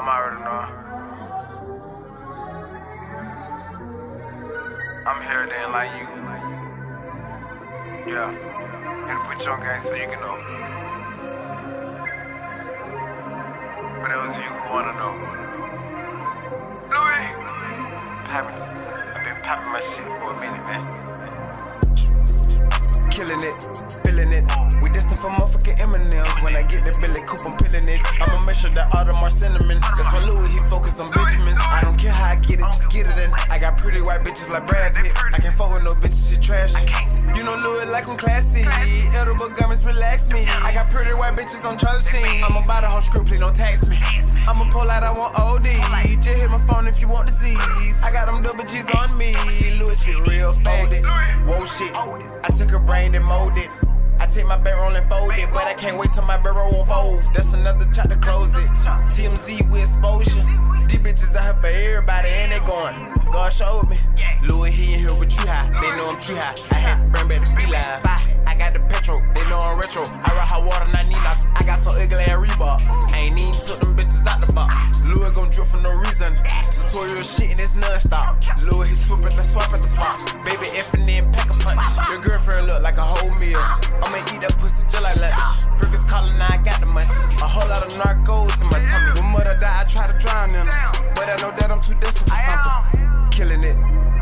I'm already knowing. I'm here then like you. Yeah. Gotta put you on game so you can know. But it was you who wanna know. Louie! Popping. I've been popping my shit for a minute, man. Killing it, feeling it. We destined for motherfucking Eminems. When I get the Billy Coop, I'm peeling it. I'ma make that all them cinnamon. That's why Louie, he focus on Benjamins. I don't care how I get it, just get it in. I got pretty white bitches like Brad Pitt. I can't fuck with no bitches, she trash. You know Louie like I'm classy. Edible garments relax me. I got pretty white bitches on Charlie Sheen. I'ma buy the whole screw, please don't tax me. I'ma pull out, I want OD. Just hit my phone if you want Z's. I got them double G's on me. Louie be real folded. Whoa shit. I took her brain and molded. Take my barrel and fold it, but I can't wait till my barrel won't fold. That's another chapter, close it. TMZ with exposure. These bitches out here for everybody, and they going. God showed me. Louie, he in here with you high. They know I'm tree high. I had to bring back the live. I got the petrol. They know I'm retro. I ride hot water, not need knock. I got some ugly ass Reebok. Ain't even took them bitches out the box. Louie gon' drill for no reason. Tutorial shit and it's non-stop. Louie, he swooping the swap at the box. Baby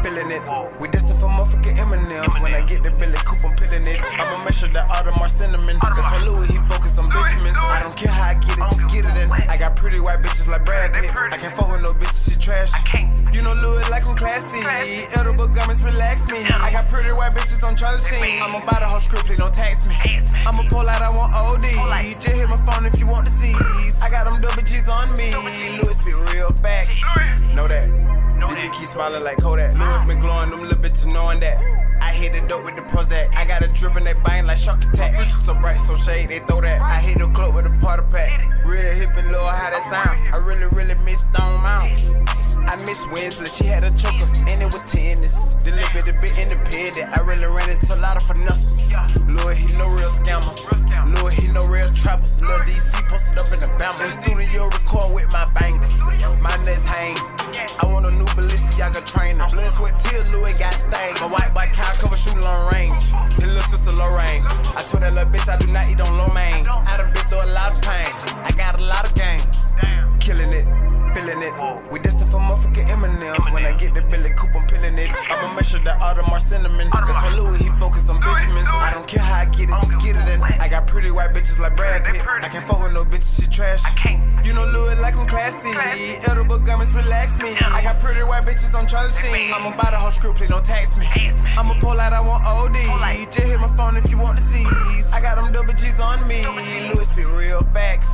feeling it. We destined for motherfucking Eminems. When I get the Billy Coop, I'm peeling it. I'ma make sure that all them are cinnamon. That's why Louie, he focus on Benjamins. I don't care how I get it, just get it in. I got pretty white bitches like Brad Pitt. I can't fuck with no bitches, she trash. You know Louie like I'm classy. Edible garments relax me. I got pretty white bitches on Charlie Sheen. I'ma buy the whole script, please don't tax me. I'ma pull out, I want OD. Just hit my phone if you want the Z's. I got them double G's on me. Louie be real facts. Smiling like Kodak. Louie been glowing, them little bitches knowing that. I hit the dope with the Prozac. I got a drip in that bang like shark attack. Bitches so bright, so shade, they throw that. I hit the club with a party pack. Real hip and low, how that sound. I really, really miss Stone Mountain. I miss Wesley, she had a choker, and it was tennis. Delivered a bit independent. I really ran into a lot of finesses. Lord, he no real scammers. Lord, he no real trappers. Lil DC posted up in the Bama. The studio record with my banger. Balenciaga trainer. Blood, sweat, tears, Louie got stained. My white bike car cover shooting long range. His little sister Lorraine. I told that little bitch I do not eat on low main. I done been through a lot of pain. I got a lot of game. Killing it feeling it. We destined for motherfucking Eminems. When I get the Billy Coop, I'm peeling it. I'ma make sure that all them cinnamon. That's why Louie, he focus on Benjamins. I don't care how I get it, just get it in. Pretty white bitches like Brad Pitt. I can't fuck with no bitches, she trash. You know Louie like I'm classy. Edible garments relax me. I got pretty white bitches on Charlie Sheen. I'ma buy the whole script, please don't tax me. I'ma pull out, I want OD. Just hit my phone if you want the Z's. I got them double G's on me. Louie be real facts.